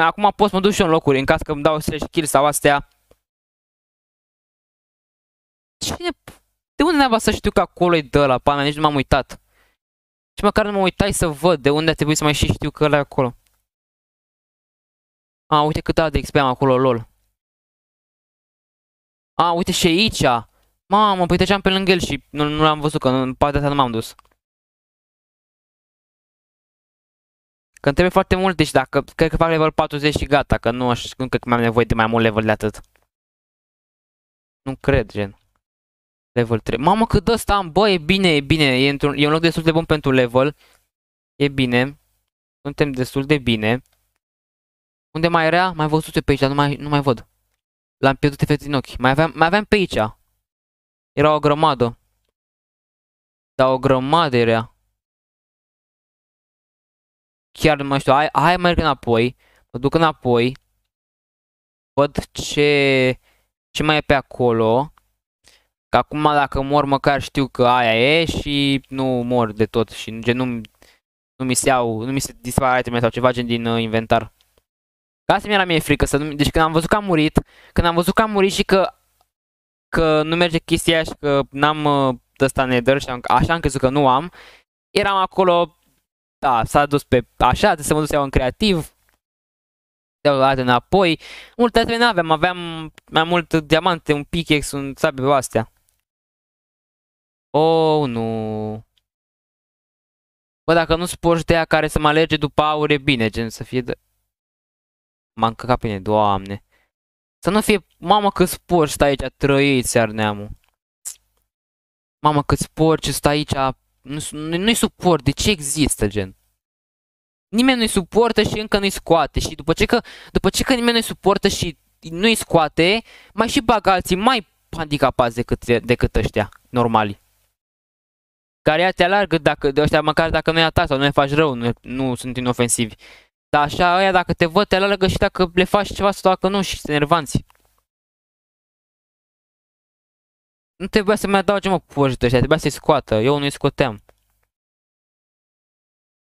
Acum pot să mă duc și eu în locuri, în caz că îmi dau slash kill sau astea. Cine... De unde n-a să știu că acolo e de ăla, pana, nici nu m-am uitat. Și măcar nu mă uitai să văd de unde a trebuit să mai și știu că ăla e acolo. A, uite cât a de XP am acolo, lol. A, uite și aici. Mamă, păi treceam pe lângă el și nu, nu l-am văzut, că în partea asta nu m-am dus. Că îmi trebuie foarte mult, deci dacă, cred că fac level 40 și gata, că nu, aș, nu cred că mai am nevoie de mai mult level de atât. Nu cred, gen. Level 3. Mamă, cât de ăsta am, bă, e bine, e bine, e, într-un, e un loc destul de bun pentru level. E bine. Suntem destul de bine. Unde mai era? Mai văzut pe aici, nu mai, nu mai văd. L-am pierdut efectiv din ochi. Mai aveam, mai aveam pe aici. Era o grămadă. Da, o grămadă era. Chiar nu mai știu. Hai, hai merg înapoi. Mă duc înapoi. Văd ce, ce mai e pe acolo. Că acum dacă mor măcar știu că aia e și nu mor de tot și gen nu, nu mi se iau, nu mi se dispar itemele sau ceva gen din uh, inventar. Ca asta mi-era mie frică, să nu, deci când am văzut că am murit, când am văzut că am murit și că că nu merge chestia aia și că n-am uh, ăsta nether și am, așa am crezut că nu am, eram acolo, da, s-a dus pe așa, trebuie să mă duc să iau în creativ, iau la înapoi, multe altele nu aveam, aveam mai mult diamante, un pickaxe, un sabe pe astea. Oh, nu. Bă, dacă nu spori de aia care să mă alerge după aur, e bine, gen să fie de... M-am căcat pe mine, doamne. Să nu fie, mamă cât spor stă aici, trăiți ar neamul. Mamă cât spor ce stă aici, nu-i nu suport, de ce există, gen? Nimeni nu-i suportă și încă nu-i scoate și după ce că, după ce că nimeni nu-i suportă și nu-i scoate, mai și bag alții mai handicapați decât, decât ăștia, normali. Care ea te alargă dacă, de ăștia măcar dacă nu-i atac sau nu-i faci rău, nu, nu sunt inofensivi. Dar așa, aia dacă te văd, te alergă și dacă le faci ceva sau dacă nu și sunt nervanți. Nu trebuia să mai adauge mă pojită ăștia, trebuia să-i scoată, eu nu-i scoteam.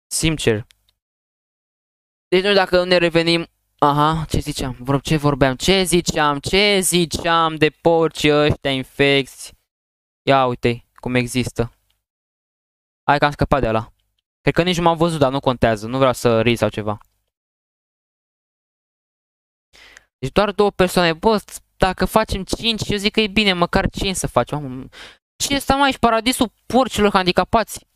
Sincer. Deci nu dacă ne revenim... Aha, ce ziceam? Ce vorbeam? Ce ziceam? Ce ziceam de porci ăștia infecți? Ia uite cum există. Hai că am scăpat de ala. Cred că nici nu m-am văzut, dar nu contează. Nu vreau să ri sau ceva. Deci doar două persoane. Bă, dacă facem 5, eu zic că e bine, măcar 5 să facem. Ce este mai aici? Paradisul porcilor handicapați.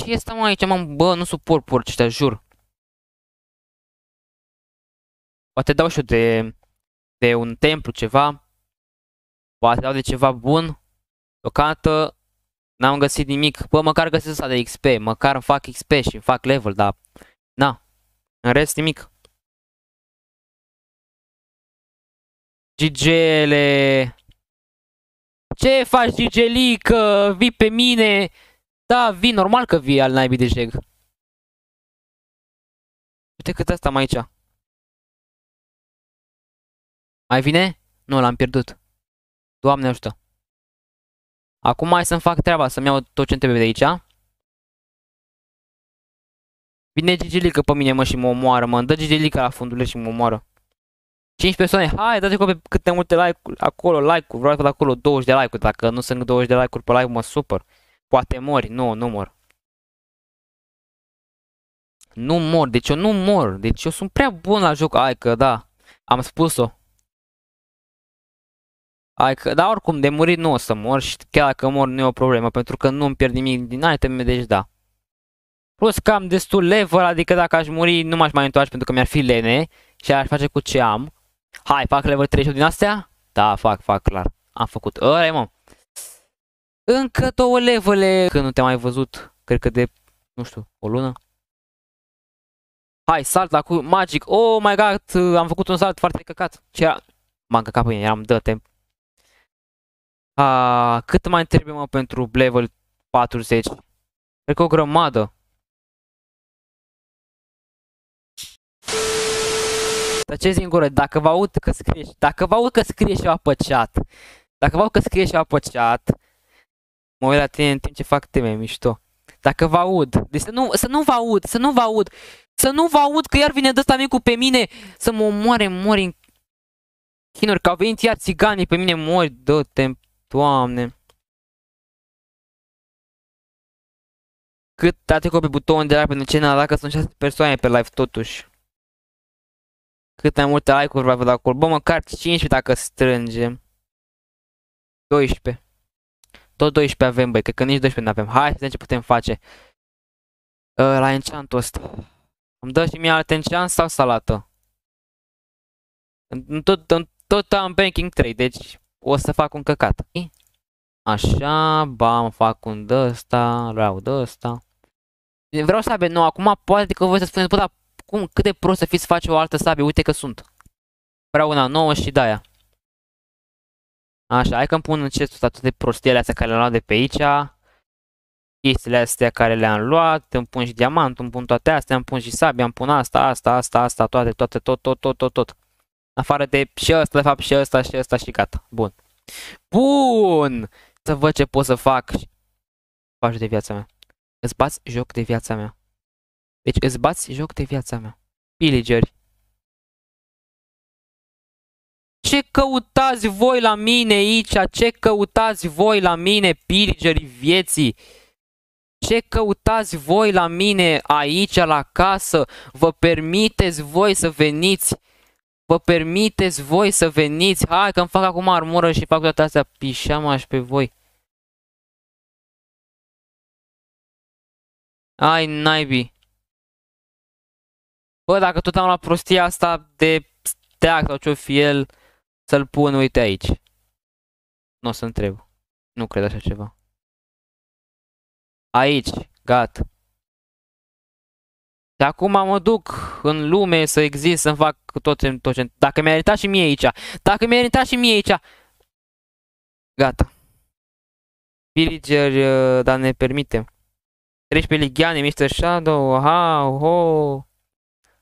Ce este mai aici, mă? Bă, nu suport porci te jur. Poate dau și eu de, de un templu ceva. Poate dau de ceva bun. Deocamdată n-am găsit nimic. Bă, măcar găsesc asta de XP. Măcar fac XP și fac level, dar... Na. În rest nimic. Gigele! Ce faci, Gigelică? Vii pe mine? Da, vii, normal că vii al naibii de jeg. Uite cât asta am aici. Mai vine? Nu, l-am pierdut. Doamne ajută. Acum mai să-mi fac treaba, să-mi iau tot ce trebuie de aici. Vine Gigelică pe mine, mă, și mă omoară, mă. Dă Gigelică la fundurile și mă omoară. 5 persoane, hai, dați acolo pe câte multe like-uri, acolo, like-uri, vreau să acolo 20 de like-uri, dacă nu sunt 20 de like-uri pe live, mă super. Poate mori, nu, nu mor. Nu mor, deci eu nu mor, deci eu sunt prea bun la joc, hai că da, am spus-o. Hai că, dar oricum, de murit nu o să mor și chiar dacă mor nu e o problemă, pentru că nu îmi pierd nimic din iteme, deci da. Plus că am destul level, adică dacă aș muri nu m-aș mai întoarce pentru că mi-ar fi lene și aș face cu ce am. Hai, fac level 30 din astea? Da, fac, fac, clar. Am făcut. Ăla mă. Încă două levele. Când nu te-am mai văzut, cred că de, nu știu, o lună. Hai, salt la cu magic. Oh my god, am făcut un salt foarte căcat. Ce era? M-am căcat pe mine, eram dă timp. Ah, cât mai trebuie mă pentru level 40? Cred că o grămadă. Tăceți din gură, dacă vă aud că scrie, dacă vă aud că scrie ceva pe chat, dacă vă aud că scrie ceva pe chat, mă uit la tine în timp ce fac teme mișto. Dacă vă aud. Deci să nu, să nu vă aud, să nu vă aud. Să nu vă aud că iar vine de ăsta micul pe mine să mă omoare, mori în chinuri, că au venit iar țiganii pe mine, mori, dă-te, doamne. Cât a trecut pe butonul de like pentru cena dacă sunt 6 persoane pe live totuși. Cât mai multe like-uri va vedea acolo. Bă, măcar 15 dacă strângem. 12. Tot 12 avem, băi, cred că nici 12 nu avem. Hai să vedem ce putem face. Uh, la enchantul ăsta. Îmi dă și mie alte enchant sau salată? În tot, în tot am banking 3, deci o să fac un căcat. Așa, bam, fac un de ăsta, vreau de ăsta. Vreau să sabie, nu, acum poate că voi să spuneți, bă, dar cum, cât de prost să fiți să faci o altă sabie, uite că sunt. Vreau una nouă și de-aia. Așa, hai că îmi pun în chestul ăsta toate prostiele astea care le-am luat de pe aici. Chestiile astea care le-am luat, îmi pun și diamant, îmi pun toate astea, îmi pun și sabia, îmi pun asta, asta, asta, asta, toate, toate, tot, tot, tot, tot, tot. Afară de și ăsta, de fapt, și ăsta, și ăsta și gata. Bun. Bun! Să văd ce pot să fac. Faci de viața mea. Îți bați joc de viața mea. Deci îți bați joc de viața mea. Pilligeri. Ce căutați voi la mine aici? Ce căutați voi la mine, pillagerii vieții? Ce căutați voi la mine aici, la casă? Vă permiteți voi să veniți? Vă permiteți voi să veniți? Hai că-mi fac acum armură și fac toate astea pișamaș pe voi. Ai naibii. Bă, dacă tot am la prostia asta de steag sau ce-o fi el, să-l pun, uite aici. Nu o să întreb. Nu cred așa ceva. Aici, gata. Și acum mă duc în lume să exist, să fac tot ce, tot ce... Dacă mi-a iritat și mie aici, dacă mi-a iritat și mie aici, gata. Villager, uh, dar ne permite. 13 ligiane, Mr. Shadow, ha, ho.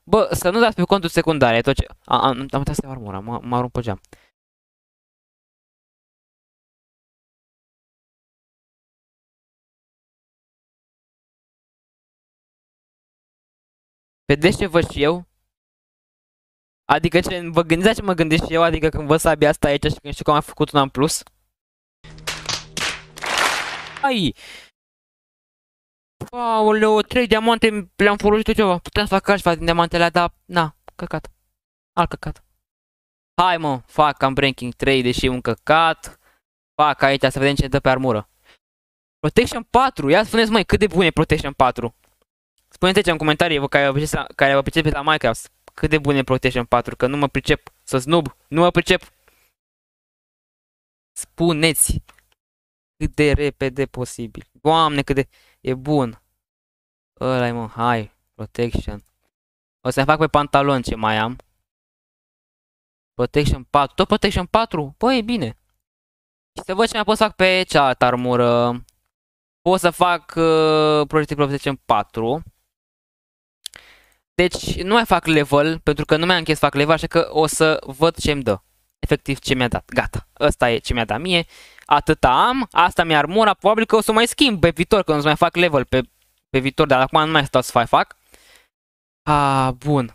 Bă, să nu dați pe contul secundare, tot ce... A, am, am uitat să iau armura, mă arunc pe geam. Vedeți ce văd și eu? Adică ce vă gândiți ce mă gândesc și eu, adică când văd sabia asta aici și când știu că am făcut una în plus? Ai! Aoleu, trei diamante le-am folosit ceva. Puteam să fac altceva din diamantele dar na, căcat. Alt căcat. Hai mă, fac am breaking 3, deși un căcat. Fac aici să vedem ce dă pe armură. Protection 4, ia spuneți măi, cât de bun e Protection 4? Spuneți în comentarii vă care vă pricepeți la, care vă pricepeți la Minecraft cât de bun e Protection 4, că nu mă pricep să snub, nu mă pricep. Spuneți cât de repede posibil. Doamne, cât de e bun. ăla mă, hai, Protection. O să fac pe pantalon ce mai am. Protection 4, tot Protection 4? Păi, e bine. Și să văd ce mai pot să fac pe cealaltă armură. Pot să fac uh, Protection 4. Deci nu mai fac level, pentru că nu mai am închis să fac level, așa că o să văd ce îmi dă. Efectiv ce mi-a dat. Gata. Ăsta e ce mi-a dat mie. Atâta am. Asta mi-a armura. Probabil că o să mai schimb pe viitor, că nu o să mai fac level pe, pe viitor, dar acum nu mai stau să fac. fac. A, bun.